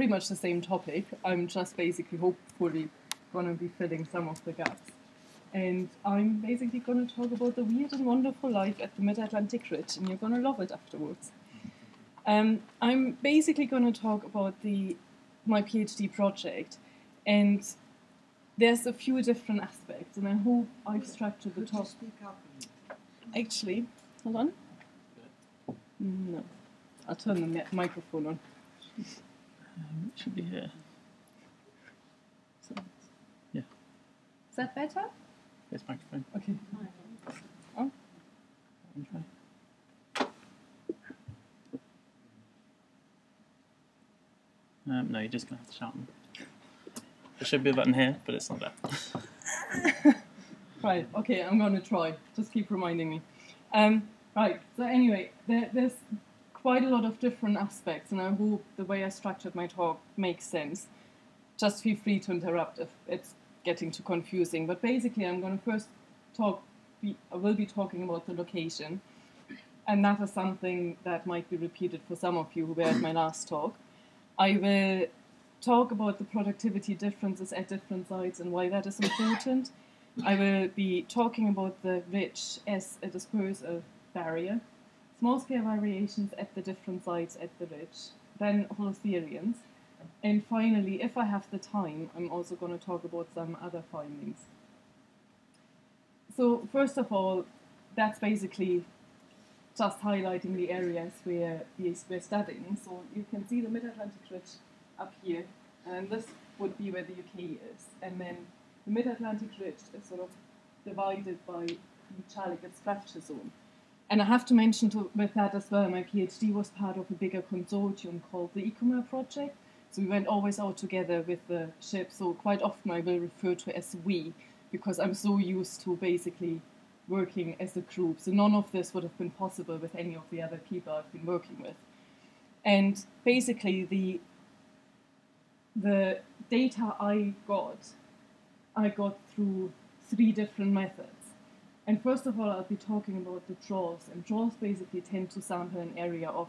pretty much the same topic. I'm just basically hopefully going to be filling some of the gaps. And I'm basically going to talk about the weird and wonderful life at the Mid Atlantic Ridge, and you're going to love it afterwards. Um, I'm basically going to talk about the my PhD project, and there's a few different aspects, and I hope I've structured the talk. Actually, hold on. No, I'll turn the microphone on. Um, it should be here. So, yeah, Is that better? this microphone. Okay. Oh. Try. Um, no, you're just gonna have to shout. them. There should be a button here, but it's not there. Right, okay, I'm going to try. Just keep reminding me. Um, right, so anyway, there, there's quite a lot of different aspects, and I hope the way I structured my talk makes sense. Just feel free to interrupt if it's getting too confusing. But basically, I'm going to first talk, be, I will be talking about the location, and that is something that might be repeated for some of you who were at my last talk. I will talk about the productivity differences at different sites and why that is important. I will be talking about the ridge as a dispersal barrier, small scale variations at the different sites at the ridge, then holothurians, and finally, if I have the time, I'm also going to talk about some other findings. So, first of all, that's basically just highlighting the areas where we're studying. So, you can see the Mid Atlantic Ridge up here, and this would be where the UK is, and then the Mid-Atlantic Ridge is sort of divided by the Charlie-Gibbs fracture zone. And I have to mention to, with that as well, my PhD was part of a bigger consortium called the ECOMAR project. So we went always out together with the ship. So quite often I will refer to as we because I'm so used to basically working as a group. So none of this would have been possible with any of the other people I've been working with. And basically the the data I got I got through three different methods. And first of all, I'll be talking about the trawls. And trawls basically tend to sample an area of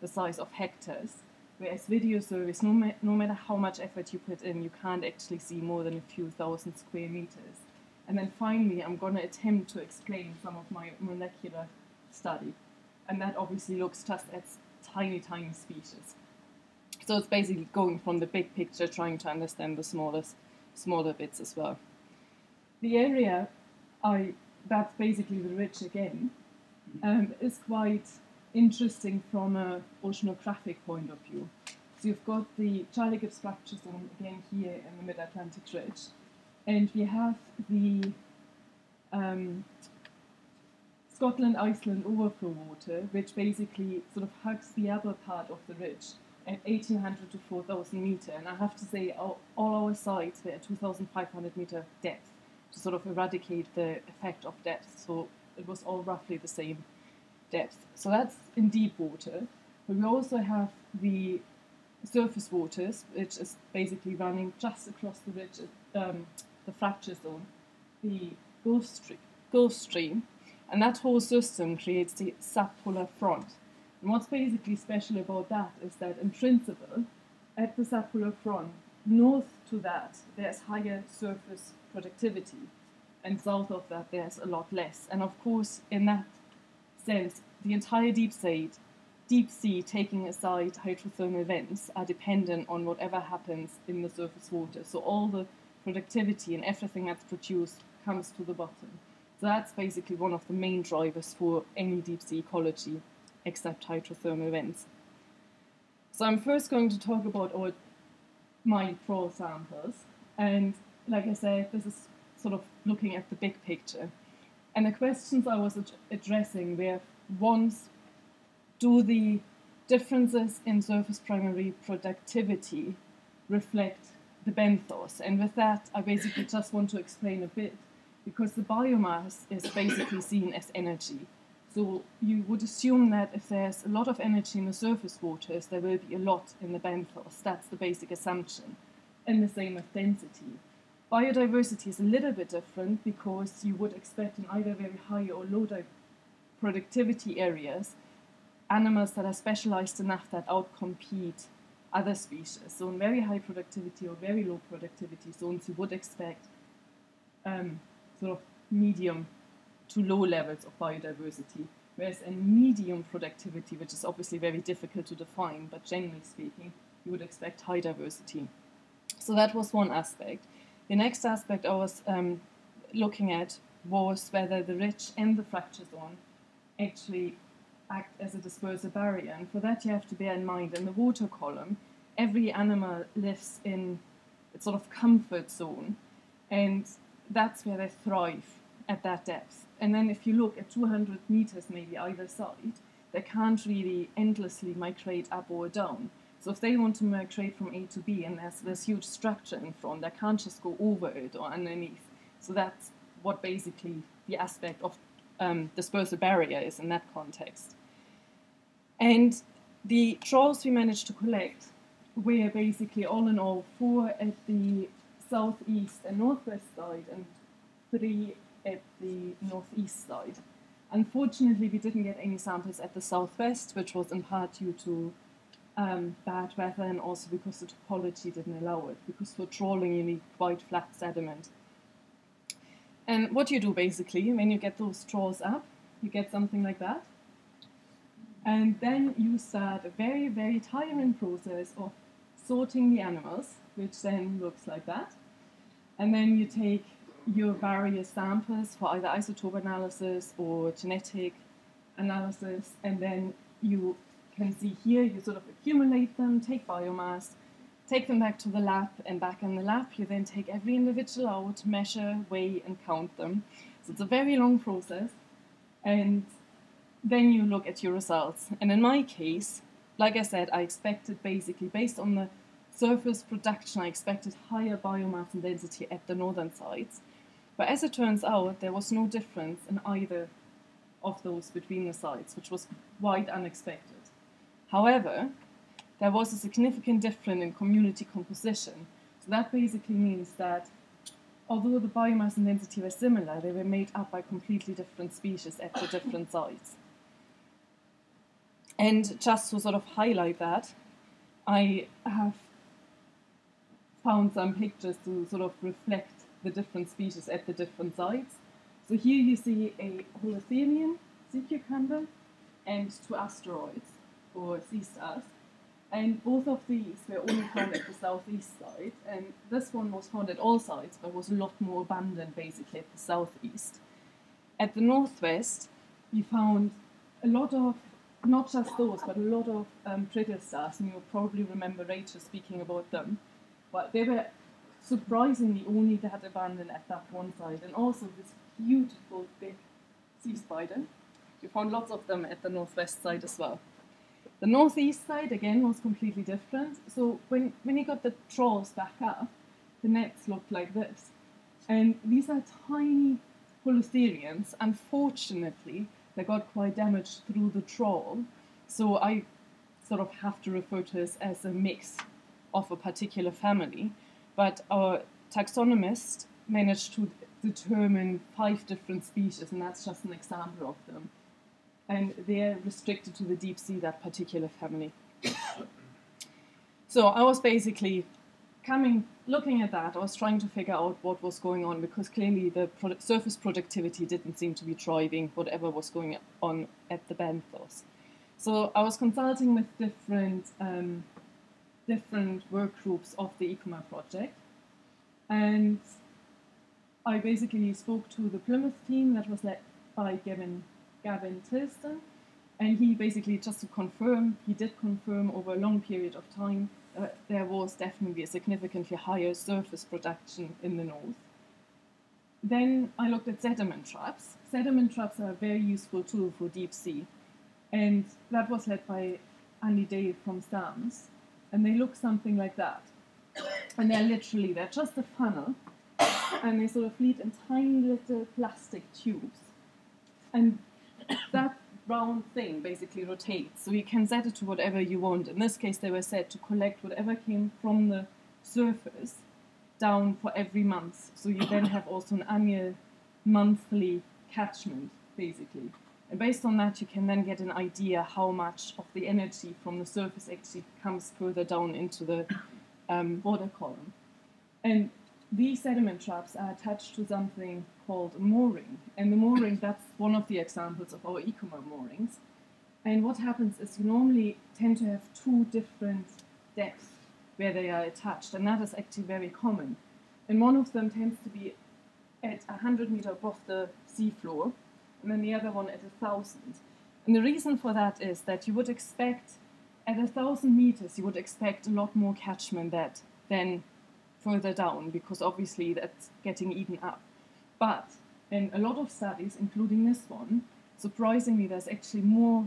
the size of hectares, whereas video surveys, no, ma- no matter how much effort you put in, you can't actually see more than a few thousand square meters. And then finally, I'm going to attempt to explain some of my molecular study. And that obviously looks just at tiny, tiny species. So it's basically going from the big picture, trying to understand the smallest smaller bits as well. The area I that's basically the ridge again um, is quite interesting from an oceanographic point of view. So you've got the Charlie-Gibbs fracture zone again here in the Mid-Atlantic Ridge, and we have the um, Scotland Iceland overflow water, which basically sort of hugs the upper part of the ridge at 1800 to 4000 meter. And I have to say, all, all our sites were at 2500 meter depth to sort of eradicate the effect of depth. So it was all roughly the same depth. So that's in deep water. But we also have the surface waters, which is basically running just across the ridge, um, the fracture zone, the Gulf Stream, Gulf Stream, and that whole system creates the subpolar front. And what's basically special about that is that in principle, at the subpolar front, north to that, there's higher surface productivity, and south of that, there's a lot less. And of course, in that sense, the entire deep sea, deep sea, taking aside hydrothermal vents, are dependent on whatever happens in the surface water. So all the productivity and everything that's produced comes to the bottom. So that's basically one of the main drivers for any deep sea ecology except hydrothermal vents. So I'm first going to talk about our, my trawl samples, and like I said, this is sort of looking at the big picture. And the questions I was ad- addressing were once, do the differences in surface primary productivity reflect the benthos? And with that, I basically just want to explain a bit, because the biomass is basically seen as energy. So you would assume that if there's a lot of energy in the surface waters, there will be a lot in the benthos. That's the basic assumption. And the same with density. Biodiversity is a little bit different because you would expect in either very high or low productivity areas animals that are specialized enough that outcompete other species. So in very high productivity or very low productivity zones, you would expect um, sort of medium to low levels of biodiversity. Whereas in medium productivity, which is obviously very difficult to define, but generally speaking, you would expect high diversity. So that was one aspect. The next aspect I was um, looking at was whether the ridge and the fracture zone actually act as a dispersal barrier. And for that, you have to bear in mind in the water column, every animal lives in a sort of comfort zone, and that's where they thrive at that depth. And then if you look at 200 meters, maybe either side, they can't really endlessly migrate up or down. So if they want to migrate from A to B and there's this huge structure in front, they can't just go over it or underneath. So that's what basically the aspect of um, dispersal barrier is in that context. And the trawls we managed to collect were basically all in all four at the southeast and northwest side and three at the northeast side. Unfortunately, we didn't get any samples at the southwest, which was in part due to um, bad weather and also because the topology didn't allow it. Because for trawling, you need quite flat sediment. And what you do basically, when you get those trawls up, you get something like that. And then you start a very, very tiring process of sorting the animals, which then looks like that. And then you take your various samples for either isotope analysis or genetic analysis, and then you can see here you sort of accumulate them, take biomass, take them back to the lab, and back in the lab you then take every individual out, measure, weigh, and count them. So it's a very long process, and then you look at your results. And in my case, like I said, I expected basically based on the surface production, I expected higher biomass and density at the northern sites. But as it turns out, there was no difference in either of those between the sites, which was quite unexpected. However, there was a significant difference in community composition. So that basically means that although the biomass and density were similar, they were made up by completely different species at the different sites. And just to sort of highlight that, I have found some pictures to sort of reflect the different species at the different sites. So here you see a holothurian sea cucumber and two asteroids, or sea stars. And both of these were only found at the southeast side, and this one was found at all sides, but was a lot more abundant basically at the southeast. At the northwest, we found a lot of, not just those, but a lot of um, brittle stars, and you'll probably remember Rachel speaking about them. But they were surprisingly only that abundant at that one side, and also this beautiful big sea spider. We found lots of them at the northwest side as well. The northeast side again was completely different. So when, when you got the trawls back up, the nets looked like this. And these are tiny holothurians. Unfortunately, they got quite damaged through the trawl. So I sort of have to refer to this as a mix of a particular family but our taxonomist managed to determine five different species, and that's just an example of them. And they're restricted to the deep sea, that particular family. so I was basically coming, looking at that, I was trying to figure out what was going on because clearly the product, surface productivity didn't seem to be driving whatever was going on at the benthos. So I was consulting with different um, different work groups of the ECOMAR project. And I basically spoke to the Plymouth team that was led by Gavin, Gavin Tilstone. And he basically, just to confirm, he did confirm over a long period of time that there was definitely a significantly higher surface production in the north. Then I looked at sediment traps. Sediment traps are a very useful tool for deep sea. And that was led by Andy Dale from SAMS and they look something like that. And they're literally, they're just a funnel, and they sort of lead in tiny little plastic tubes. And that round thing basically rotates, so you can set it to whatever you want. In this case, they were set to collect whatever came from the surface down for every month. So you then have also an annual monthly catchment, basically. And based on that, you can then get an idea how much of the energy from the surface actually comes further down into the um, water column. And these sediment traps are attached to something called mooring. And the mooring, that's one of the examples of our ECOMAR moorings. And what happens is you normally tend to have two different depths where they are attached, and that is actually very common. And one of them tends to be at 100 meter above the seafloor, and then the other one at 1,000. And the reason for that is that you would expect, at 1,000 meters, you would expect a lot more catchment that than further down, because obviously that's getting eaten up. But in a lot of studies, including this one, surprisingly, there's actually more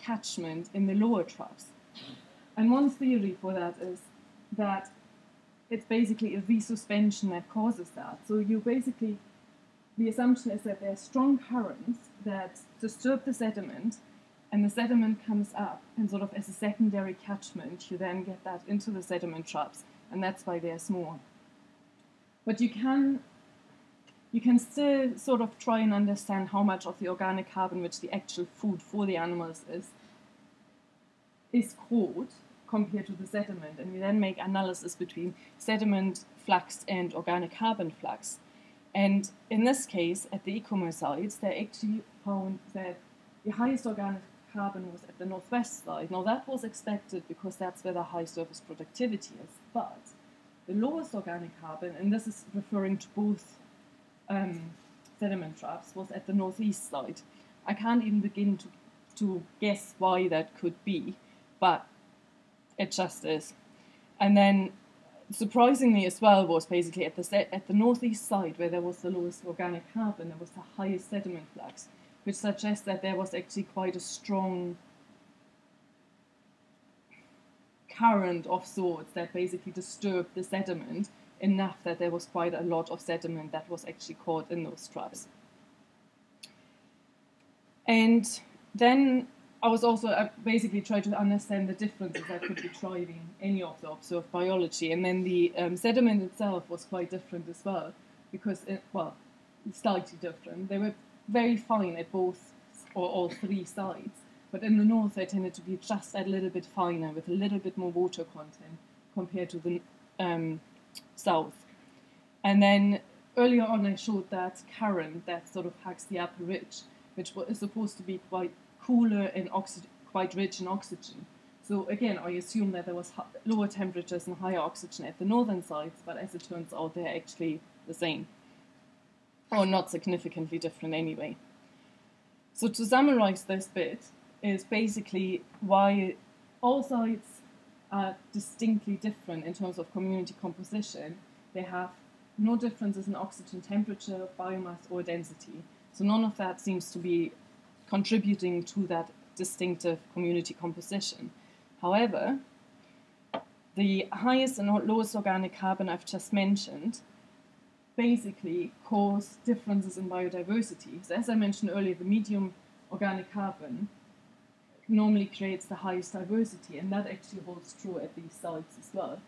catchment in the lower traps. And one theory for that is that it's basically a resuspension that causes that. So you basically, the assumption is that there are strong currents that disturb the sediment, and the sediment comes up, and sort of as a secondary catchment, you then get that into the sediment traps, and that's why there's more. But you can you can still sort of try and understand how much of the organic carbon, which the actual food for the animals is, is caught compared to the sediment. And we then make analysis between sediment flux and organic carbon flux. And in this case, at the ECOMAR sites, they actually found that the highest organic carbon was at the northwest side. Now that was expected because that's where the high surface productivity is. But the lowest organic carbon, and this is referring to both um, sediment traps was at the northeast side. I can't even begin to, to guess why that could be, but it just is. And then, surprisingly as well, was basically at the set, at the northeast side where there was the lowest organic carbon, there was the highest sediment flux, which suggests that there was actually quite a strong current of sorts that basically disturbed the sediment enough that there was quite a lot of sediment that was actually caught in those traps. And then I was also I basically trying to understand the differences that could be driving any of the observed biology. And then the um, sediment itself was quite different as well, because, it, well, slightly different. They were very fine at both or all three sides. But in the north, they tended to be just a little bit finer with a little bit more water content compared to the um, south. And then earlier on, I showed that current that sort of hugs the upper ridge, which is supposed to be quite cooler and quite rich in oxygen. So again, I assume that there was lower temperatures and higher oxygen at the northern sides, but as it turns out, they're actually the same, or not significantly different anyway. So to summarize this bit, is basically why all sites are distinctly different in terms of community composition. They have no differences in oxygen temperature, biomass, or density. So none of that seems to be contributing to that distinctive community composition. However, the highest and lowest organic carbon I've just mentioned basically cause differences in biodiversity. So as I mentioned earlier, the medium organic carbon normally creates the highest diversity, and that actually holds true at these sites as well.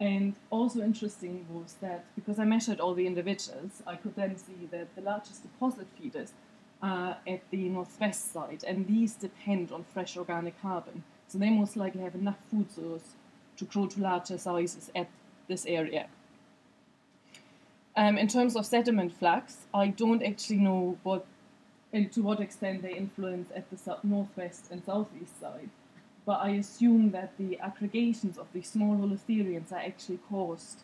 And also interesting was that because I measured all the individuals, I could then see that the largest deposit feeders are at the northwest side, and these depend on fresh organic carbon. So they most likely have enough food source to grow to larger sizes at this area. Um, in terms of sediment flux, I don't actually know what and to what extent they influence at the northwest and southeast side. But I assume that the aggregations of these small holothurians are actually caused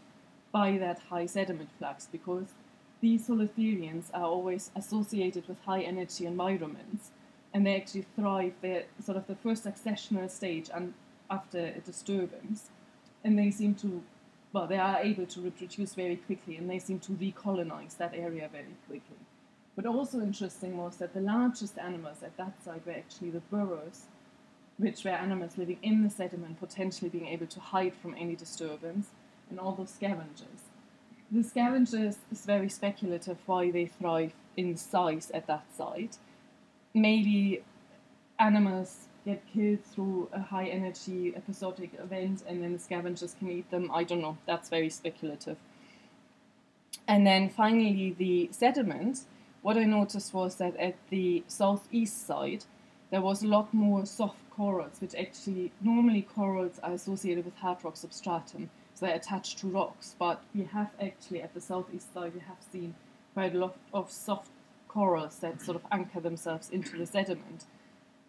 by that high sediment flux because these holothurians are always associated with high energy environments and they actually thrive. They're sort of the first accessional stage and after a disturbance, and they seem to, well, they are able to reproduce very quickly and they seem to recolonize that area very quickly. But also interesting was that the largest animals at that site were actually the burrows, which were animals living in the sediment, potentially being able to hide from any disturbance, and all those scavengers. The scavengers is very speculative why they thrive in size at that site. Maybe animals get killed through a high energy episodic event and then the scavengers can eat them. I don't know, that's very speculative. And then finally, the sediment what I noticed was that at the southeast side, there was a lot more soft corals, which actually normally corals are associated with hard rock substratum, so they're attached to rocks. But we have actually at the southeast side, we have seen quite a lot of soft corals that sort of anchor themselves into the sediment.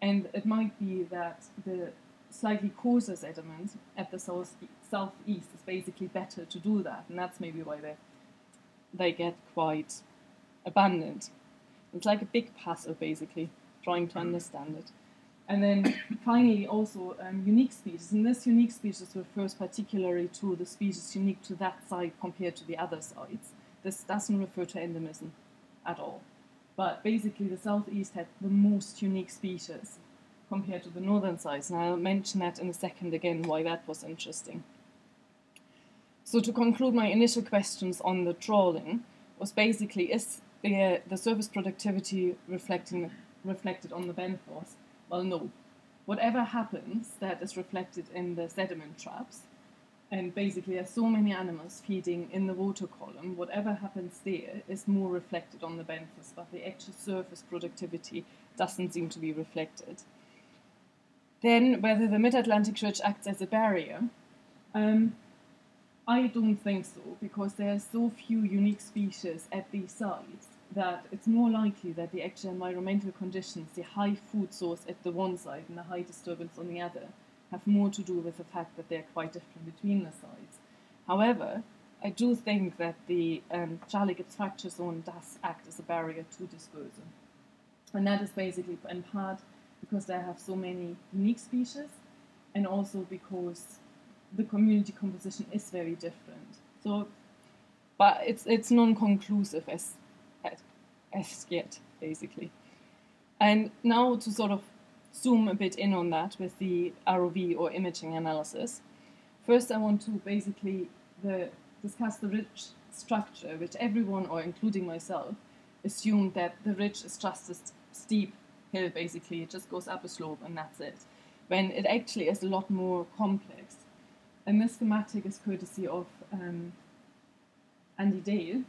And it might be that the slightly coarser sediment at the south, southeast is basically better to do that, and that's maybe why they they get quite abundant. It's like a big puzzle, basically, trying to understand it. And then finally, also um, unique species. And this unique species refers particularly to the species unique to that site compared to the other sites. This doesn't refer to endemism at all. But basically, the southeast had the most unique species compared to the northern sites. And I'll mention that in a second again, why that was interesting. So to conclude my initial questions on the trawling was basically, is the, the surface productivity reflecting, reflected on the benthos? Well, no. Whatever happens that is reflected in the sediment traps, and basically there's so many animals feeding in the water column, whatever happens there is more reflected on the benthos, but the actual surface productivity doesn't seem to be reflected. Then, whether the mid-Atlantic ridge acts as a barrier, um, I don't think so, because there are so few unique species at these sites that it's more likely that the actual environmental conditions, the high food source at the one side and the high disturbance on the other, have more to do with the fact that they're quite different between the sides. However, I do think that the um, Charlie-Gibbs fracture zone does act as a barrier to dispersal. And that is basically in part because they have so many unique species and also because the community composition is very different. So, but it's it's non-conclusive as as yet, basically. And now to sort of zoom a bit in on that with the ROV or imaging analysis. First, I want to basically the, discuss the ridge structure, which everyone, or including myself, assumed that the ridge is just a steep hill, basically. It just goes up a slope and that's it. When it actually is a lot more complex. And this schematic is courtesy of um, Andy Dale,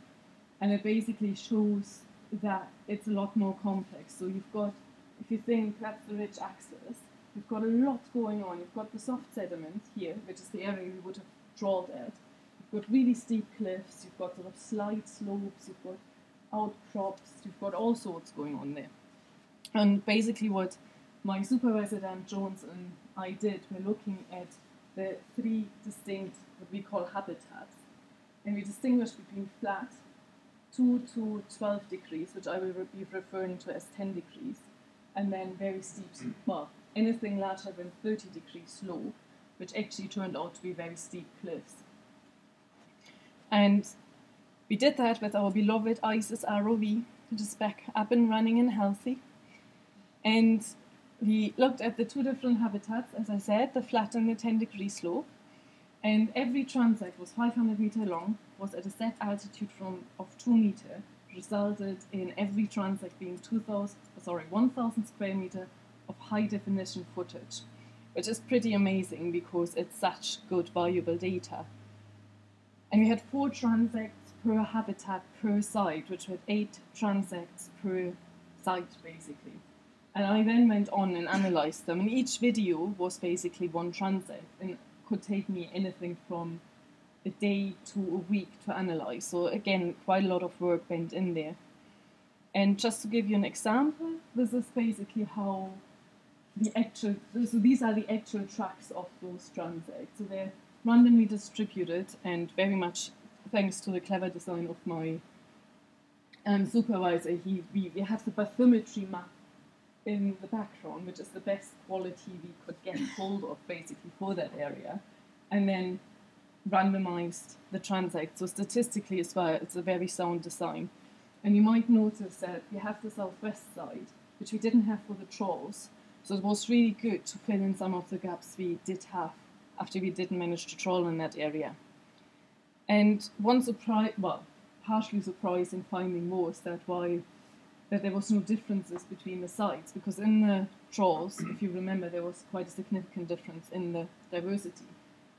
and it basically shows that it's a lot more complex. So you've got, if you think that's the ridge axis, you've got a lot going on. You've got the soft sediment here, which is the area we would have trawled at. You've got really steep cliffs, you've got sort of slight slopes, you've got outcrops, you've got all sorts going on there. And basically what my supervisor Dan Jones and I did, we're looking at the three distinct, what we call habitats. And we distinguish between flat, 2 to 12 degrees, which I will be referring to as 10 degrees, and then very steep, mm. well, anything larger than 30 degrees slope, which actually turned out to be very steep cliffs. And we did that with our beloved ISIS ROV, which is back up and running and healthy. And we looked at the two different habitats, as I said, the flat and the 10 degree slope. And every transect was 500 meter long, was at a set altitude from of 2 meter, resulted in every transect being 2,000, sorry, 1,000 square meter of high definition footage, which is pretty amazing because it's such good valuable data. And we had four transects per habitat per site, which had eight transects per site basically. And I then went on and analyzed them, and each video was basically one transect and could take me anything from a day to a week to analyze. So again, quite a lot of work went in there. And just to give you an example, this is basically how the actual, so these are the actual tracks of those transects. So they're randomly distributed and very much thanks to the clever design of my um, supervisor, he, we, we have the bathymetry map in the background, which is the best quality we could get hold of basically for that area. And then randomized the transect. So statistically as well, it's a very sound design. And you might notice that we have the southwest side, which we didn't have for the trawls. So it was really good to fill in some of the gaps we did have after we didn't manage to trawl in that area. And one surprise, well, partially surprising finding was that why that there was no differences between the sites because in the trawls, if you remember, there was quite a significant difference in the diversity.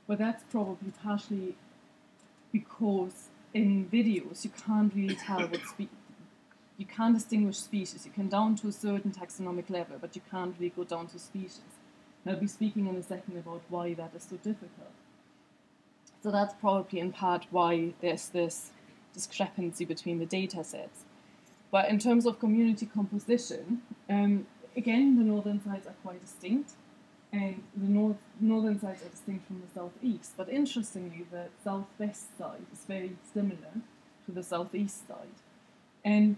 But that's probably partially because in videos you can't really tell what spe- you can't distinguish species. You can down to a certain taxonomic level, but you can't really go down to species. And I'll be speaking in a second about why that is so difficult. So that's probably in part why there's this discrepancy between the data sets. But in terms of community composition, um, again, the northern sites are quite distinct, and the north, northern sites are distinct from the southeast. But interestingly, the southwest side is very similar to the southeast side. And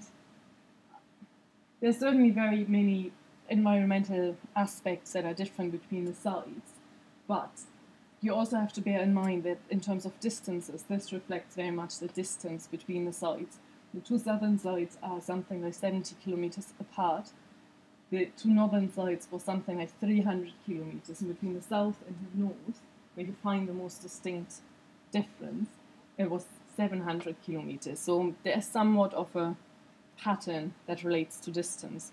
there's certainly very many environmental aspects that are different between the sides, but you also have to bear in mind that in terms of distances, this reflects very much the distance between the sides. The two southern sides are something like 70 kilometers apart. The two northern sides were something like 300 kilometers, between the south and the north, where you find the most distinct difference, it was 700 kilometers. So there's somewhat of a pattern that relates to distance.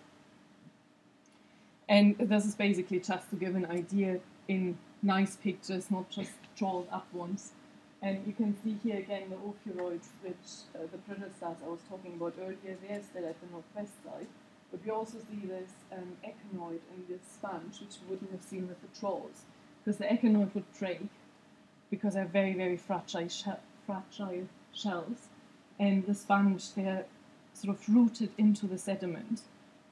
And this is basically just to give an idea in nice pictures, not just drawn up ones. And you can see here again the ophiuroids, which uh, the brittle stars I was talking about earlier, they're still at the northwest side. But we also see this um, echinoid in this sponge, which we wouldn't have seen with the trawls, because the echinoid would break because they're very, very fragile, she fragile shells. And the sponge, they're sort of rooted into the sediment.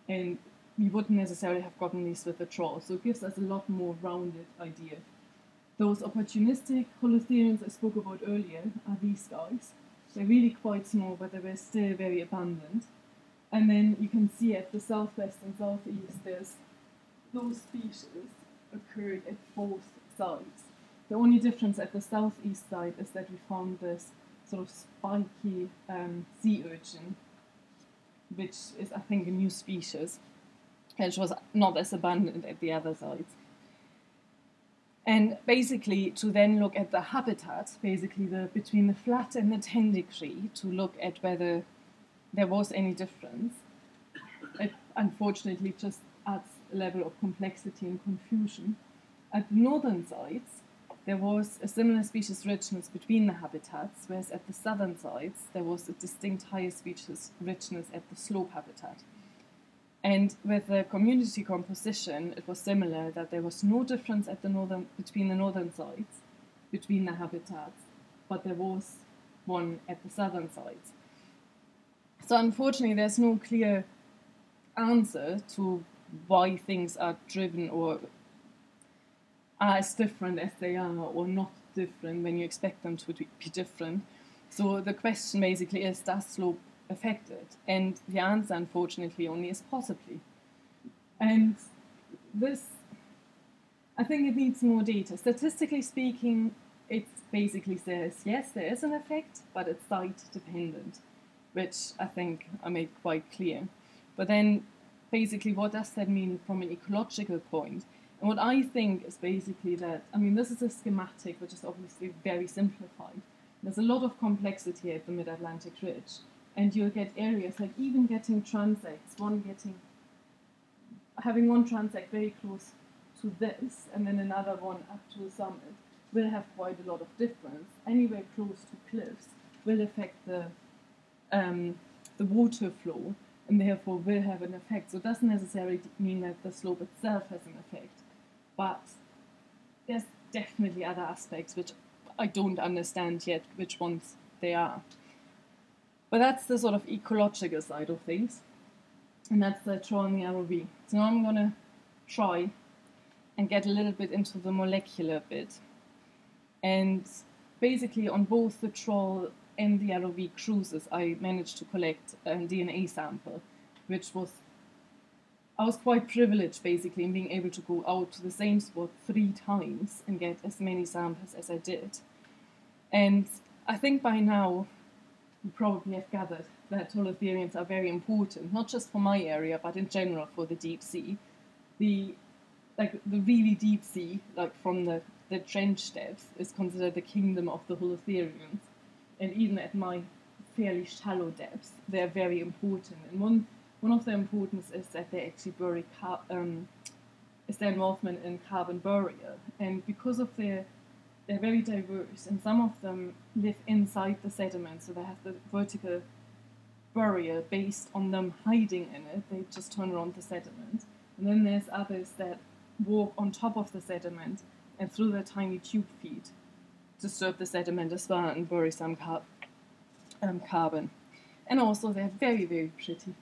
And we wouldn't necessarily have gotten these with the trawl. So it gives us a lot more rounded idea. Those opportunistic holothurians I spoke about earlier are these guys. They're really quite small, but they were still very abundant. And then you can see at the southwest and southeast, there's those species occurred at both sides. The only difference at the southeast side is that we found this sort of spiky um, sea urchin, which is, I think, a new species which was not as abundant at the other sides. And basically, to then look at the habitat, basically the between the flat and the 10 degree, to look at whether there was any difference. It unfortunately just adds a level of complexity and confusion. At the northern sides, there was a similar species richness between the habitats, whereas at the southern sides, there was a distinct higher species richness at the slope habitat. And with the community composition, it was similar that there was no difference at the northern between the northern sides, between the habitats, but there was one at the southern sides. So unfortunately, there's no clear answer to why things are driven or are as different as they are or not different when you expect them to be different. So the question basically is, does slope affected? And the answer, unfortunately, only is possibly. And this, I think it needs more data. Statistically speaking, it basically says yes, there is an effect, but it's site dependent, which I think I made quite clear. But then, basically, what does that mean from an ecological point? And what I think is basically that, I mean, this is a schematic which is obviously very simplified. There's a lot of complexity at the Mid Atlantic Ridge and you'll get areas like even getting transects, one getting having one transect very close to this and then another one up to the summit will have quite a lot of difference. Anywhere close to cliffs will affect the um, the water flow and therefore will have an effect. So it doesn't necessarily mean that the slope itself has an effect, but there's definitely other aspects which I don't understand yet which ones they are. But that's the sort of ecological side of things. And that's the the ROV. So now I'm going to try and get a little bit into the molecular bit. And basically on both the trawl and the ROV cruises, I managed to collect a DNA sample, which was I was quite privileged basically in being able to go out to the same spot three times and get as many samples as I did. And I think by now you probably have gathered that holothurians are very important, not just for my area, but in general for the deep sea. The like the really deep sea, like from the, the trench depths, is considered the kingdom of the holothurians. And even at my fairly shallow depths, they're very important. And one one of their importance is that they actually bury um, is their involvement in carbon burial, and because of their they're very diverse, and some of them live inside the sediment, so they have the vertical burial based on them hiding in it. They just turn around the sediment. And then there's others that walk on top of the sediment and through their tiny tube feet disturb the sediment as well and bury some car- um, carbon. And also, they're very, very pretty.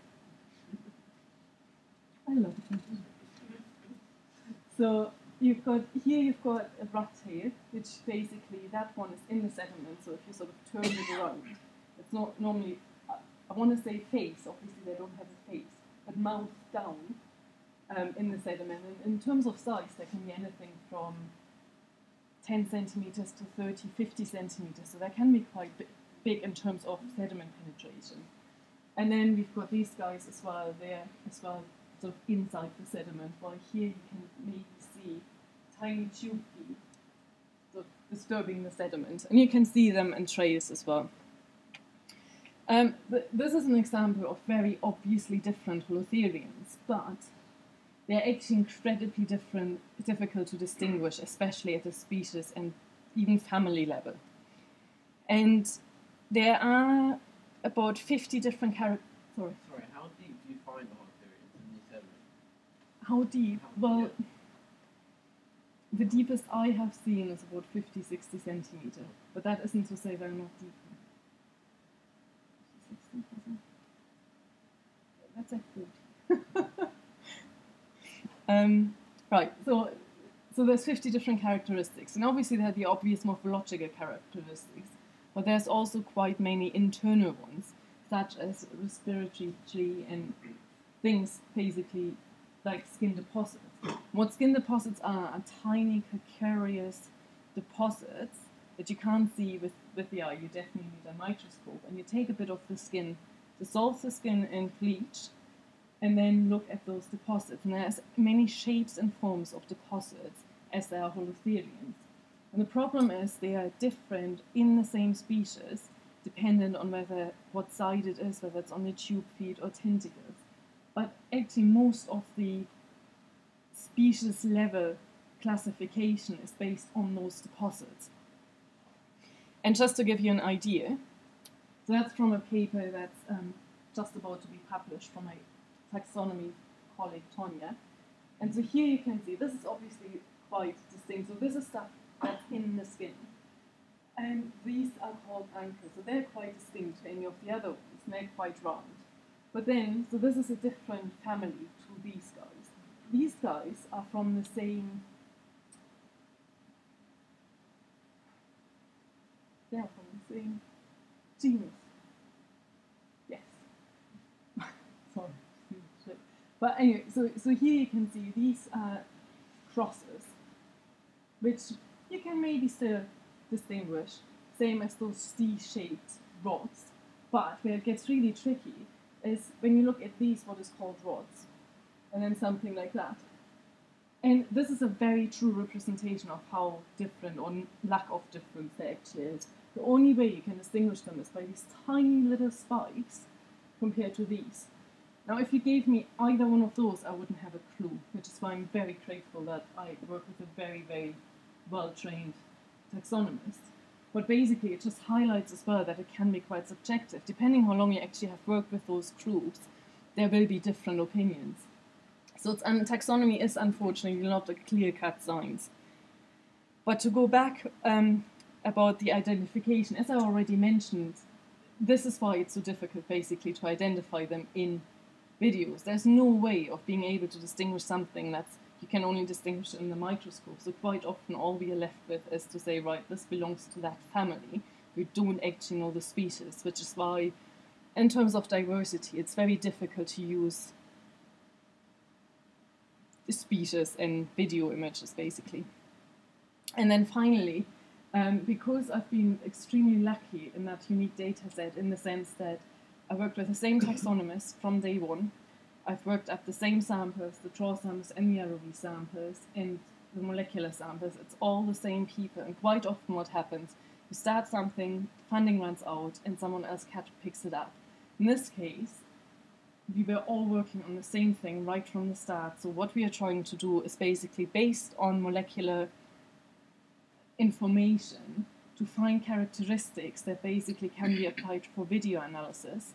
I love them. So you've got here you've got a rat tail, which basically that one is in the sediment. So if you sort of turn it around, it's not normally. I, want to say face. Obviously, they don't have a face, but mouth down um, in the sediment. And in terms of size, there can be anything from 10 centimeters to 30, 50 centimeters. So they can be quite big in terms of sediment penetration. And then we've got these guys as well there, as well, sort of inside the sediment, while here you can maybe see tiny tube disturbing the sediment. And you can see them in trays as well. Um, th- this is an example of very obviously different holothurians, but they're actually incredibly different, difficult to distinguish, especially at the species and even family level. And there are about 50 different characters. Sorry, Sorry, how deep do you find the Holothurians in these sediments? how deep? How- Well, yeah. The deepest I have seen is about 50, 60 centimeter, but that isn't to say they're not deep. That's at 40. um, right, so so there's 50 different characteristics, and obviously there are the obvious morphological characteristics, but there's also quite many internal ones, such as respiratory and things basically like skin deposits. What skin deposits are are tiny calcareous deposits that you can't see with, with the eye. You definitely need a microscope, and you take a bit of the skin, dissolve the skin in bleach, and then look at those deposits. And there's many shapes and forms of deposits as there are holothurians. And the problem is they are different in the same species, dependent on whether what side it is, whether it's on the tube feet or tentacles. But actually, most of the species level classification is based on those deposits. And just to give you an idea, so that's from a paper that's um, just about to be published from my taxonomy colleague Tonya. And so here you can see this is obviously quite distinct. So this is stuff that's in the skin. And these are called anchors. So they're quite distinct to any of the other ones. They're quite round. But then, so this is a different family to these. These guys are from the same. They are from the same genus. Yes. Sorry. But anyway, so so here you can see these are crosses, which you can maybe still distinguish, same as those C-shaped rods. But where it gets really tricky is when you look at these, what is called rods, and then something like that. And this is a very true representation of how different or lack of difference there actually is. The only way you can distinguish them is by these tiny little spikes compared to these. Now, if you gave me either one of those, I wouldn't have a clue, which is why I'm very grateful that I work with a very, very well trained taxonomist. But basically, it just highlights as well that it can be quite subjective. Depending how long you actually have worked with those groups, there will be different opinions. So, it's, and taxonomy is unfortunately not a clear cut science. But to go back um, about the identification, as I already mentioned, this is why it's so difficult basically to identify them in videos. There's no way of being able to distinguish something that's you can only distinguish in the microscope. So quite often all we are left with is to say, right, this belongs to that family. We don't actually know the species, which is why in terms of diversity, it's very difficult to use species in video images basically. And then finally, um, because I've been extremely lucky in that unique data set in the sense that I worked with the same taxonomist from day one. I've worked at the same samples, the trawl samples and the ROV samples, and the molecular samples. It's all the same people, and quite often what happens, you start something, funding runs out, and someone else catch, picks it up. In this case, we were all working on the same thing right from the start. So what we are trying to do is basically based on molecular information to find characteristics that basically can be applied for video analysis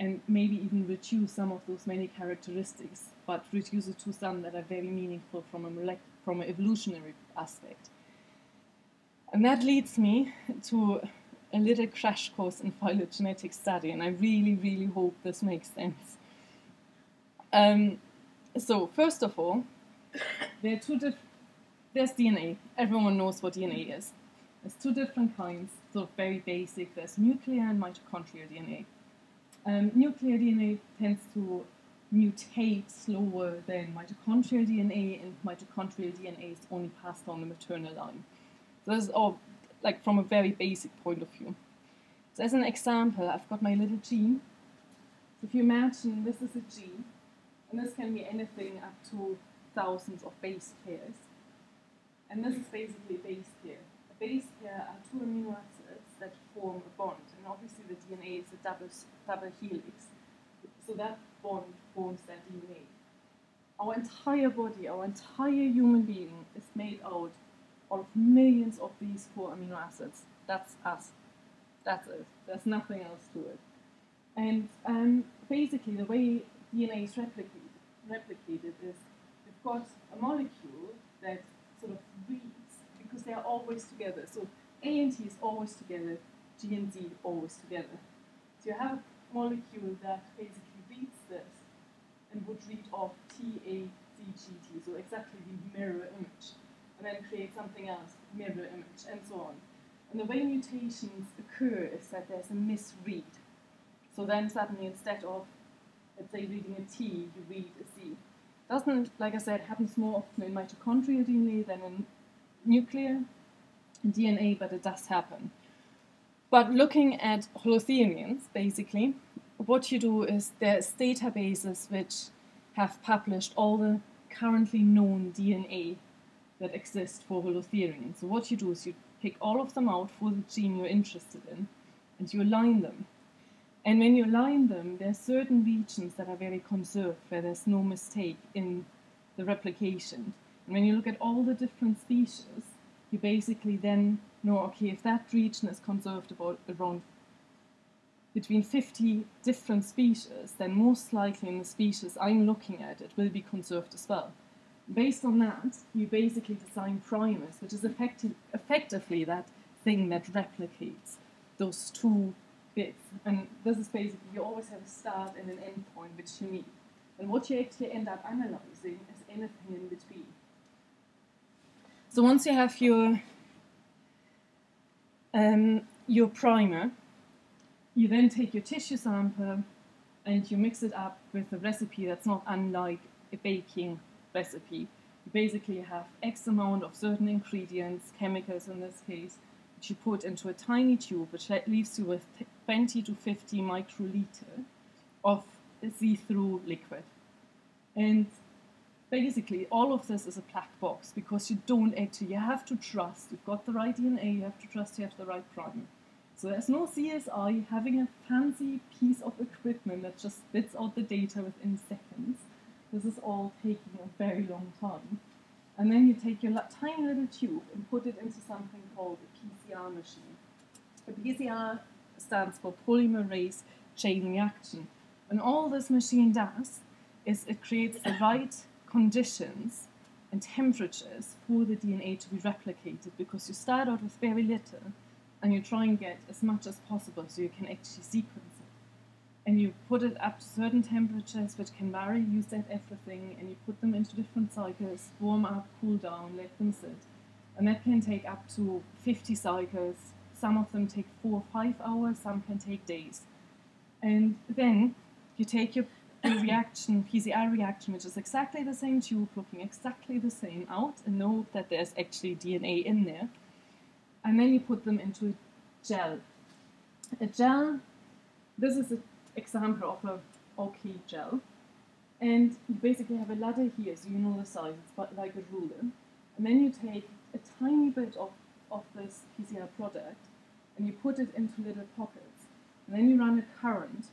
and maybe even reduce some of those many characteristics, but reduce it to some that are very meaningful from a molec- from an evolutionary aspect. And that leads me to a little crash course in phylogenetic study, and I really, really hope this makes sense. Um, so, first of all, there are two diff- there's DNA. Everyone knows what DNA is. There's two different kinds, sort of very basic. There's nuclear and mitochondrial DNA. Um, nuclear DNA tends to mutate slower than mitochondrial DNA, and mitochondrial DNA is only passed on the maternal line. So this is all like from a very basic point of view. So as an example, I've got my little gene. So if you imagine this is a gene, and this can be anything up to thousands of base pairs. And this is basically a base pair. A base pair are two amino acids that form a bond, and obviously the DNA is a double, double helix. So that bond forms that DNA. Our entire body, our entire human being is made out of millions of these four amino acids. That's us. That's it. There's nothing else to it. And um, basically, the way DNA is replicated, replicated is we've got a molecule that sort of reads because they are always together. So A and T is always together, G and Z always together. So you have a molecule that basically reads this and would read off T A Z G T, so exactly the mirror image, and then create something else, mirror image, and so on. And the way mutations occur is that there's a misread. So then suddenly instead of let's say reading a T, you read a Z. Doesn't, like I said, happens more often in mitochondrial DNA than in nuclear DNA, but it does happen. But looking at holothurians, basically, what you do is there's databases which have published all the currently known DNA that exist for holothurians. So what you do is you pick all of them out for the gene you're interested in, and you align them. And when you align them, there are certain regions that are very conserved, where there's no mistake in the replication. And when you look at all the different species, you basically then know, okay, if that region is conserved about around between 50 different species, then most likely in the species I'm looking at, it will be conserved as well. Based on that, you basically design primers, which is effective, effectively that thing that replicates those two bits. And this is basically, you always have a start and an end point which you need. And what you actually end up analyzing is anything in between. So once you have your um, your primer, you then take your tissue sample and you mix it up with a recipe that's not unlike a baking recipe. You basically have X amount of certain ingredients, chemicals in this case, which you put into a tiny tube, which leaves you with 20 to 50 microliter of see-through liquid. And basically, all of this is a black box because you don't actually, you have to trust you've got the right DNA, you have to trust you have the right primer. So there's no CSI having a fancy piece of equipment that just spits out the data within seconds. This is all taking a very long time. And then you take your tiny little tube and put it into something called a PCR machine. A PCR stands for polymerase chain reaction. And all this machine does is it creates the right conditions and temperatures for the DNA to be replicated because you start out with very little and you try and get as much as possible so you can actually sequence. And you put it up to certain temperatures which can vary, you set everything, and you put them into different cycles, warm up, cool down, let them sit. And that can take up to 50 cycles. Some of them take four or five hours, some can take days. And then you take your, reaction, PCR reaction, which is exactly the same tube, looking exactly the same out, and know that there's actually DNA in there and then you put them into a gel. A gel, this is an example of a OK gel, and you basically have a ladder here, so you know the size, it's but like a ruler, and then you take a tiny bit of, of this PCR product and you put it into little pockets, and then you run a current.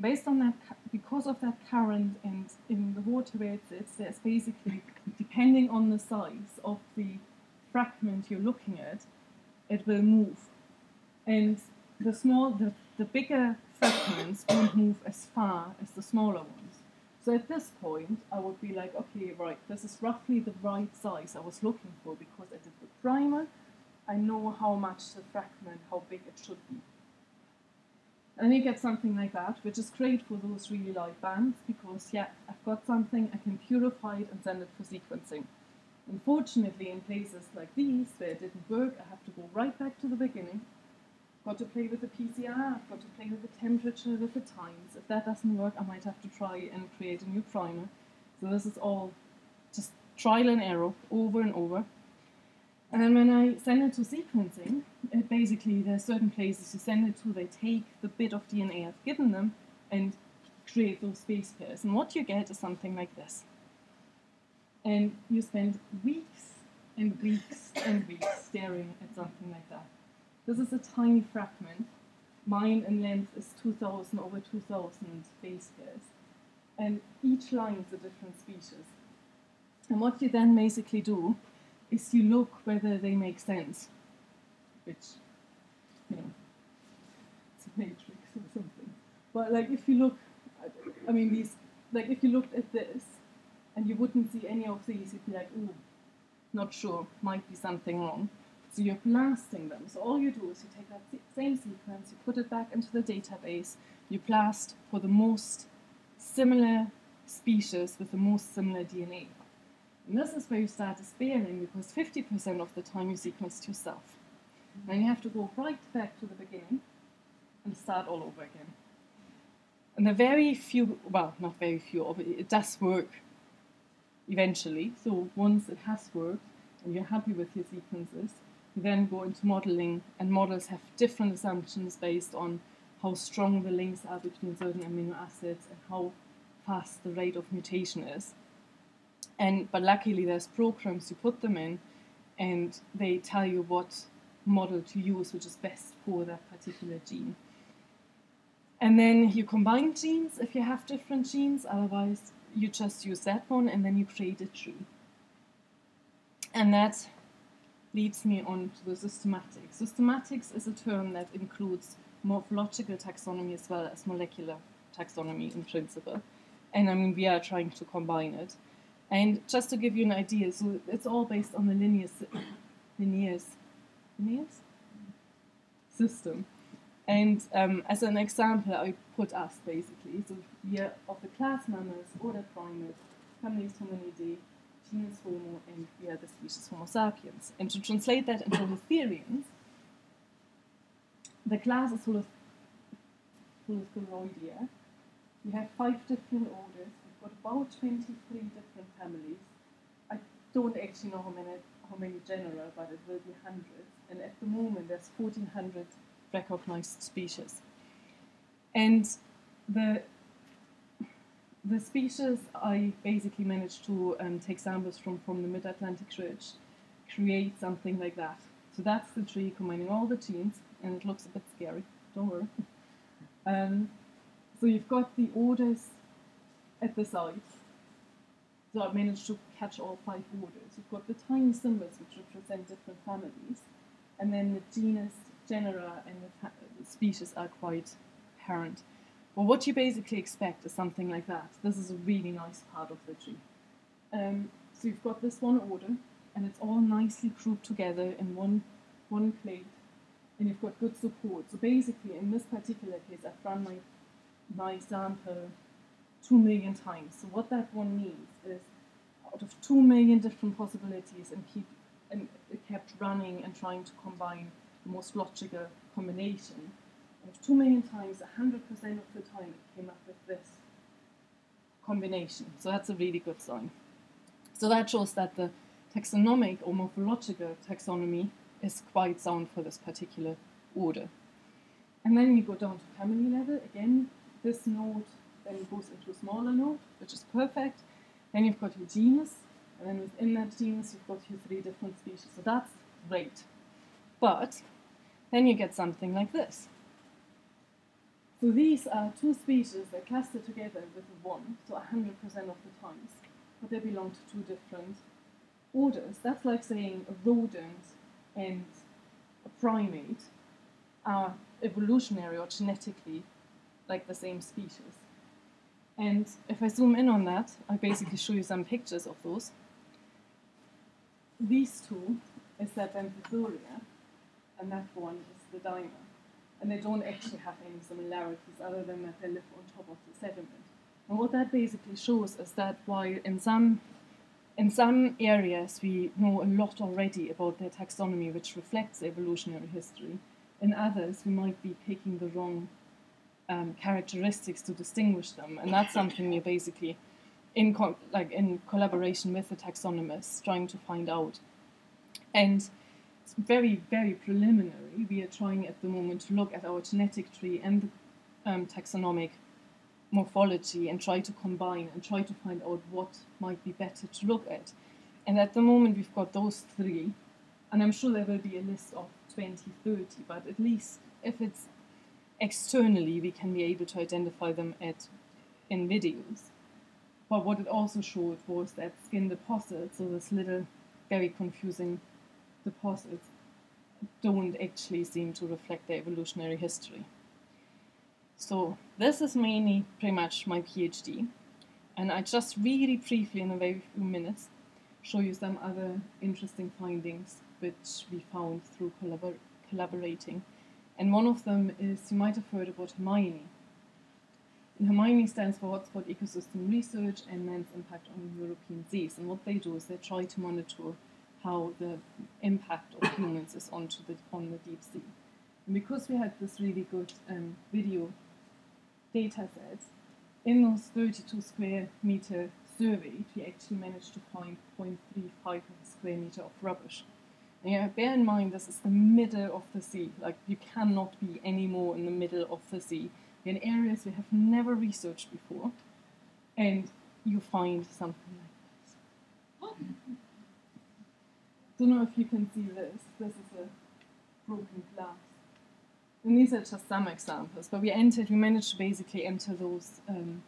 Based on that, because of that current and in the water where it sits, there's basically, depending on the size of the fragment you're looking at, it will move. And the small, the, the bigger fragments won't move as far as the smaller ones. So at this point, I would be like, okay, right, this is roughly the right size I was looking for because I did the primer. I know how much the fragment, how big it should be. And you get something like that, which is great for those really light bands because, yeah, I've got something, I can purify it and send it for sequencing. Unfortunately, in places like these where it didn't work, I have to go right back to the beginning. Got to play with the PCR, I've got to play with the temperature, with the times. If that doesn't work, I might have to try and create a new primer. So this is all just trial and error over and over. And then when I send it to sequencing, it basically there's certain places you send it to, they take the bit of DNA I've given them and create those base pairs. And what you get is something like this. And you spend weeks and weeks and weeks staring at something like that. This is a tiny fragment. Mine in length is 2000 over 2000 base pairs. And each line is a different species. And what you then basically do is you look whether they make sense, which, you know, it's a matrix or something. But like if you look, I mean these, like if you looked at this and you wouldn't see any of these, you'd be like, ooh, not sure, might be something wrong. So you're blasting them. So all you do is you take that same sequence, you put it back into the database, you blast for the most similar species with the most similar DNA. And this is where you start despairing because 50% of the time you sequenced yourself. Then you have to go right back to the beginning and start all over again. And the very few, well, not very few, but it does work eventually. So once it has worked and you're happy with your sequences, then go into modeling, and models have different assumptions based on how strong the links are between certain amino acids and how fast the rate of mutation is. And but luckily there's programs you put them in and they tell you what model to use which is best for that particular gene. And then you combine genes if you have different genes, otherwise you just use that one and then you create a tree. And that leads me on to the systematics. Systematics is a term that includes morphological taxonomy as well as molecular taxonomy in principle. And I mean, we are trying to combine it. And just to give you an idea, so it's all based on the Linnaeus, Linnaeus, Linnaeus system. And um, as an example, I put us basically. So we are of the class members, order primates, families Hominidae, genus Homo, and we are the species Homo sapiens. And to translate that into Holothurians, the class is Holoth Holothuridae. We have five different orders We've got about 23 different families. I don't actually know how many, how many genera, but it will be hundreds. And at the moment, there's 1,400 recognized species. And the the species I basically managed to um, take samples from from the Mid-Atlantic Ridge, create something like that. So that's the tree combining all the genes, and it looks a bit scary. Don't worry. Um, so you've got the orders at the sides. So I managed to catch all five orders. You've got the tiny symbols which represent different families, and then the genus, genera, and the, the species are quite apparent. Well, what you basically expect is something like that. This is a really nice part of the tree. Um, so you've got this one order, and it's all nicely grouped together in one one plate, and you've got good support. So basically, in this particular case, I've run my my sample two million times. So what that one means is out of two million different possibilities and keep and it kept running and trying to combine the most logical combination. And two million times, hundred percent of the time it came up with this combination. So that's a really good sign. So that shows that the taxonomic or morphological taxonomy is quite sound for this particular order. And then we go down to family level. Again, this node then goes into a smaller node, which is perfect. Then you've got your genus, and then within that genus you've got your three different species. So that's great. But then you get something like this. So these are two species that cluster together with one, so 100% of the times, but they belong to two different orders. That's like saying a rodent and a primate are evolutionary or genetically like the same species. And if I zoom in on that, I basically show you some pictures of those. These two is that Amphithuria, and that one is the Deima. And they don't actually have any similarities other than that they live on top of the sediment. And what that basically shows is that while in some in some areas we know a lot already about their taxonomy which reflects evolutionary history, in others we might be picking the wrong um, characteristics to distinguish them, and that's something we're basically in like in collaboration with the taxonomists trying to find out. And it's very very preliminary. We are trying at the moment to look at our genetic tree and the um, taxonomic morphology and try to combine and try to find out what might be better to look at. And at the moment we've got those three, and I'm sure there will be a list of 20, 30, but at least if it's externally we can be able to identify them at in videos. But what it also showed was that skin deposits, so this little very confusing deposits, don't actually seem to reflect their evolutionary history. So this is mainly pretty much my PhD, and I just really briefly in a very few minutes show you some other interesting findings which we found through collabor- collaborating and one of them is you might have heard about Hermione. And Hermione stands for Hotspot Ecosystem Research and Man's Impact on European Seas. And what they do is they try to monitor how the impact of humans is onto the on the deep sea. And because we had this really good um, video data set, in those 32 square meter survey, we actually managed to find 0.35 square meter of rubbish. And yeah, bear in mind this is the middle of the sea. Like you cannot be any more in the middle of the sea. in areas we have never researched before, and you find something like this. Don't know if you can see this. This is a broken glass. And these are just some examples, but we entered, we managed to basically enter those um,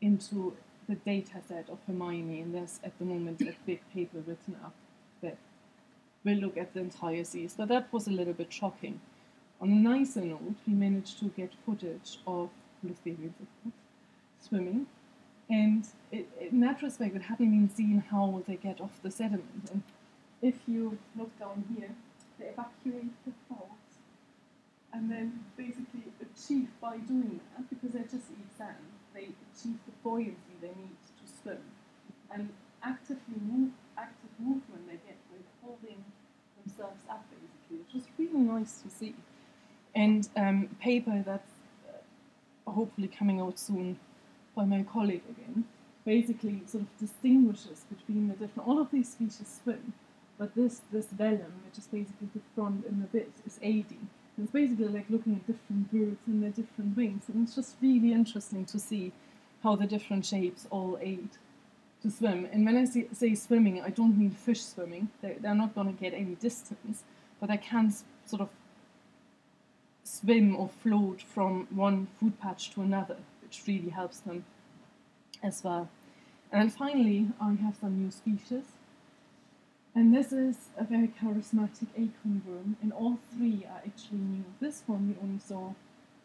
into the data set of Hermione, and there's at the moment a big paper written up that will look at the entire sea. So that was a little bit shocking. On a nicer note, we managed to get footage of holothurians, swimming, and it, in that respect, it hadn't been seen how they get off the sediment. And if you look down here, they evacuate the frogs, and then basically achieve by doing that, because they're just eat sand, they achieve the buoyancy they need to swim, and actively move, active movement they get with holding themselves up, basically, which was really nice to see. And um, paper that's uh, hopefully coming out soon by my colleague again, basically sort of distinguishes between the different. All of these species swim, but this this velum, which is basically the front and the bit, is 80. And it's basically like looking at different birds and their different wings, and it's just really interesting to see how the different shapes all aid to swim. And when I say, say swimming, I don't mean fish swimming. They're, they're not going to get any distance, but they can sort of swim or float from one food patch to another, which really helps them as well. And then finally, I have some new species. And this is a very charismatic acorn worm, and all three are actually new. This one we only saw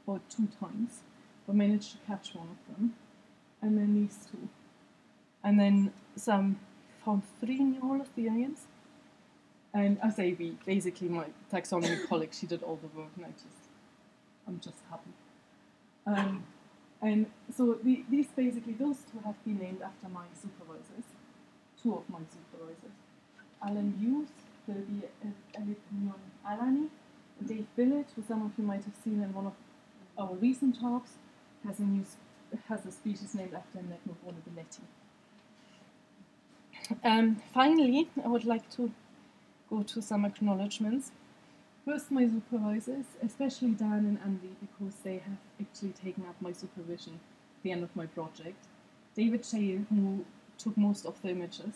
about two times, but managed to catch one of them. And then these two and then some found three new holothurians. And I say we, basically my taxonomy colleague, she did all the work and I just, I'm just happy. Um, and so the, these basically, those two have been named after my supervisors, two of my supervisors. Alan Hughes will be Elipinion Alani, and Dave Billett, who some of you might have seen in one of our recent talks, has a new, has a species named after Necmobona billetti. Um, finally, I would like to go to some acknowledgements. First, my supervisors, especially Dan and Andy, because they have actually taken up my supervision at the end of my project. David Shale, who took most of the images.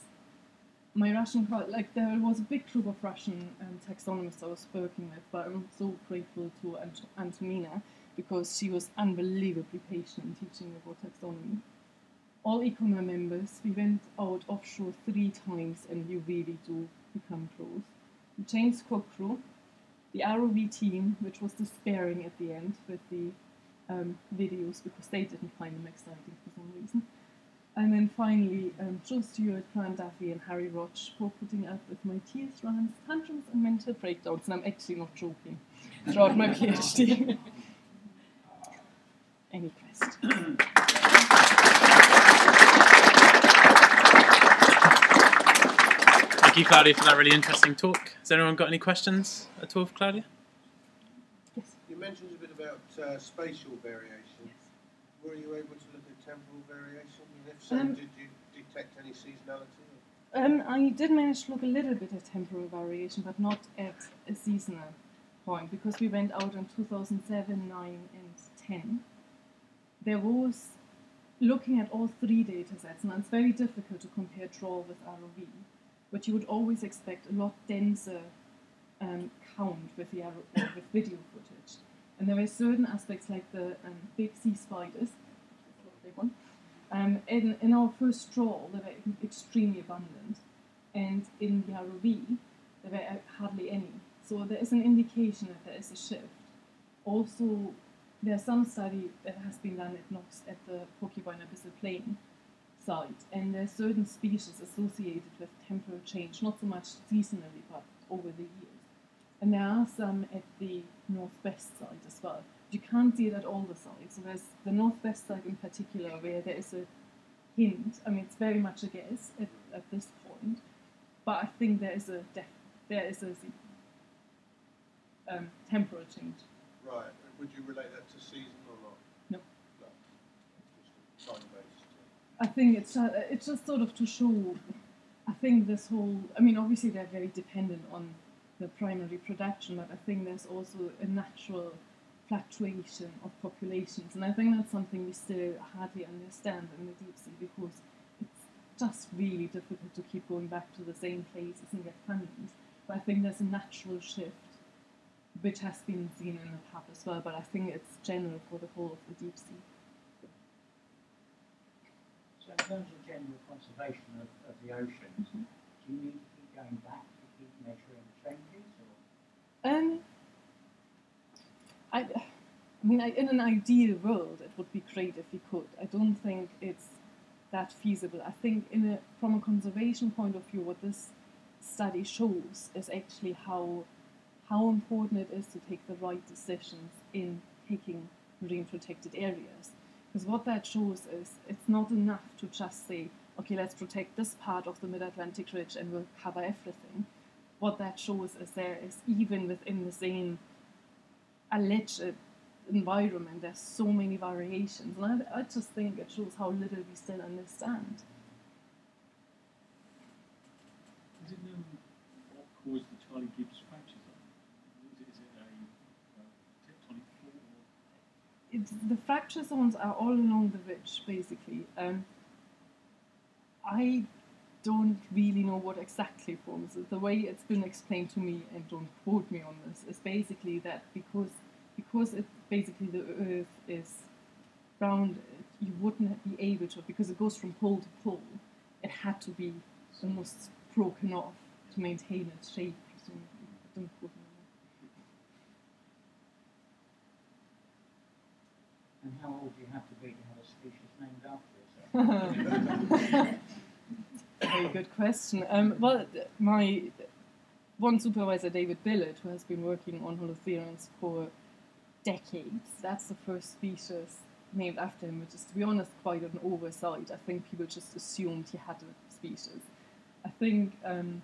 My Russian, like there was a big group of Russian um, taxonomists I was working with, but I'm so grateful to Ant- Antonina because she was unbelievably patient in teaching me about taxonomy all ECOMAR members, we went out offshore three times and you really do become pros. James crew, the ROV team, which was despairing at the end with the um, videos because they didn't find them exciting for some reason. And then finally, um, Joe Stewart, Fran Duffy, and Harry Roach for putting up with my tears, rants, tantrums, and mental breakdowns. And I'm actually not joking throughout my PhD. Any questions? Thank you, Claudia, for that really interesting talk. Has anyone got any questions at all for Claudia? Yes. You mentioned a bit about uh, spatial variation. Were you able to look at temporal variation? So, Um, did you detect any seasonality? Um, I did manage to look a little bit at temporal variation, but not at a seasonal point because we went out in 2007, 9, and 10. There was looking at all three data sets, and it's very difficult to compare trawl with ROV, but you would always expect a lot denser um, count with the uh, with video footage. And there were certain aspects like the um, big sea spiders, this little big one, um, in, in our first trawl, they were extremely abundant, and in ROV, there were uh, hardly any. So there is an indication that there is a shift. Also, there's some study that has been done at Knox at the Porcupine Abyssal Plain site, and there's certain species associated with temporal change, not so much seasonally, but over the years. And there are some at the northwest side as well. You can't see it at all the sites. So there's the northwest side in particular where there is a hint. I mean, it's very much a guess at, at this point, but I think there is a def- there is a um, temporal change. Right. Would you relate that to season or not? No. No. Just time-based. I think it's uh, it's just sort of to show. I think this whole. I mean, obviously they're very dependent on the primary production, but I think there's also a natural fluctuation of populations, and I think that's something we still hardly understand in the deep sea because it's just really difficult to keep going back to the same places and get findings. But I think there's a natural shift, which has been seen in the pub as well. But I think it's general for the whole of the deep sea. So in terms of general conservation of, of the oceans, Mhm. do you need to keep going back to keep measuring changes, or Um, I, I mean, I, in an ideal world, it would be great if we could. I don't think it's that feasible. I think, in a, from a conservation point of view, what this study shows is actually how how important it is to take the right decisions in picking marine protected areas. Because what that shows is it's not enough to just say, okay, let's protect this part of the Mid-Atlantic Ridge and we'll cover everything what that shows is there is even within the same alleged environment, there's so many variations. And I, I just think it shows how little we still understand. Is it known what caused the Charlie-Gibbs fractures? Is it, is it a tectonic fault? The fracture zones are all along the ridge, basically. Um, I don't really know what exactly forms it. The way it's been explained to me, and don't quote me on this, is basically that because because it basically the Earth is rounded, you wouldn't be able to because it goes from pole to pole. It had to be almost broken off to maintain its shape. Presumably, don't quote me and how old do you have to be to have a species named after yourself? Very good question. Um, well, my one supervisor, David Billett, who has been working on holothurians for decades, that's the first species named after him, which is, to be honest, quite an oversight. I think people just assumed he had a species. I think, um,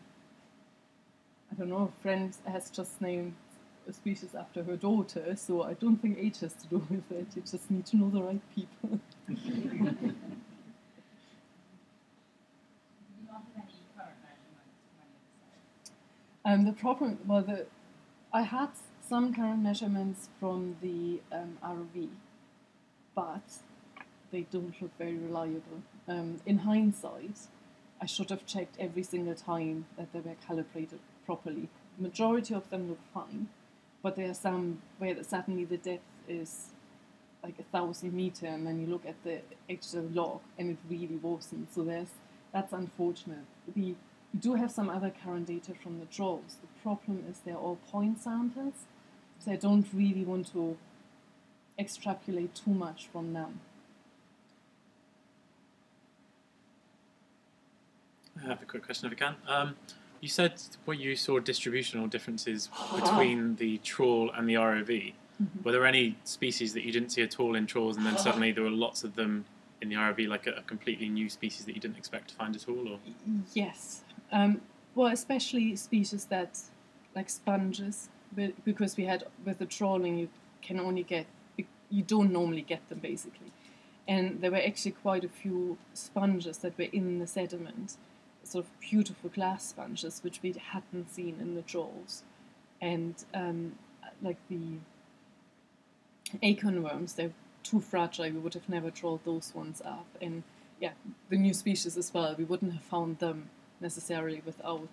I don't know, a friend has just named a species after her daughter, so I don't think age has to do with it. You just need to know the right people. Do you not have any current measurements from any of the? Um, the problem, well, the, I had some current measurements from the um, ROV, but they don't look very reliable. Um, in hindsight, I should have checked every single time that they were calibrated properly. Majority of them look fine, but there are some where the, suddenly the depth is like a thousand meter, and then you look at the actual log, and it really wasn't. So there's that's unfortunate. We we do have some other current data from the trawls. The problem is they're all point samples, so I don't really want to extrapolate too much from them. I have a quick question if I can. Um, you said what you saw distributional differences between the trawl and the ROV. Were there any species that you didn't see at all in trawls, and then suddenly there were lots of them in the ROV, like a, a completely new species that you didn't expect to find at all? Or Yes. Um, well, especially species that, like sponges, be- because we had with the trawling, you can only get, you don't normally get them basically. And there were actually quite a few sponges that were in the sediment, sort of beautiful glass sponges, which we hadn't seen in the trawls. And um, like the acorn worms, they're too fragile, we would have never trawled those ones up. And yeah, the new species as well, we wouldn't have found them necessarily without